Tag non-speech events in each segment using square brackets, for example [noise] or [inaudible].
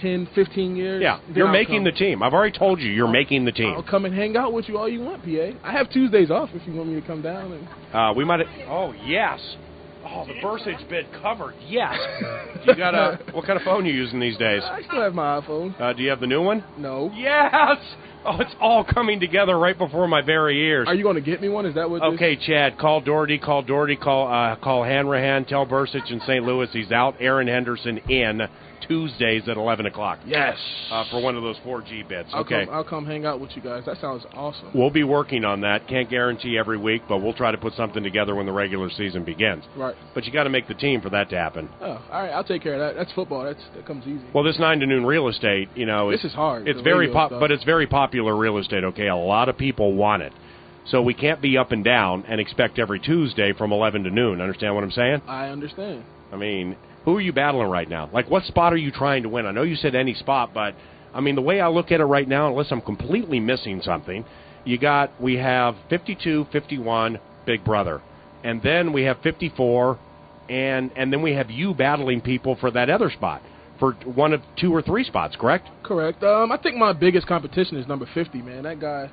10, 15 years. Yeah, you're I'll making come. the team. I've already told you you're making the team. I'll come and hang out with you all you want, PA. I have Tuesdays off if you want me to come down. And Uh, we might. Oh yes. Oh, the Bursage bid covered. Yes. [laughs] you got a what kind of phone are you using these days? I still have my iPhone. Uh, do you have the new one? No. Yes. Oh, it's all coming together right before my very ears. Are you going to get me one? Is that what? this- Okay, Chad, call Doherty, call Doherty, call uh, call Hanrahan, tell Bursich in St. Louis he's out. Erin Henderson in Tuesdays at 11 o'clock Yes. uh, for one of those 4G bits. I'll Okay. Come, I'll come hang out with you guys. That sounds awesome. We'll be working on that. Can't guarantee every week, but we'll try to put something together when the regular season begins. Right. But you got to make the team for that to happen. Oh, all right. I'll take care of that. That's football. That's that comes easy. Well, this nine to noon real estate, you know, This is hard, It's very pop, stuff. but it's very popular real estate. Okay, a lot of people want it, so we can't be up and down and expect every Tuesday from eleven to noon. Understand what I'm saying? I understand. I mean, who are you battling right now? Like, what spot are you trying to win? I know you said any spot, but I mean, the way I look at it right now, unless I'm completely missing something, you got we have 52, 51, Big Brother, and then we have 54, and and then we have you battling people for that other spot for one of two or three spots, correct? Correct. Um, I think my biggest competition is number 50, man. That guy,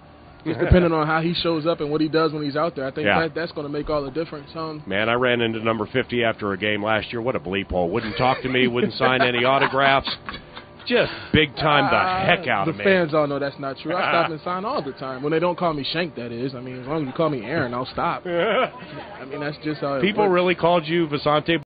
just [laughs] depending on how he shows up and what he does when he's out there, I think Yeah. that, that's going to make all the difference. Um, Man, I ran into number 50 after a game last year. What a bleep hole. Wouldn't talk to me, wouldn't sign any autographs. Just big time the heck out the of me. The fans all know that's not true. I stop [laughs] and sign all the time. When they don't call me Shank, that is. I mean, as long as you call me Erin, I'll stop. [laughs] I mean, that's just how it People works. really called you Vasante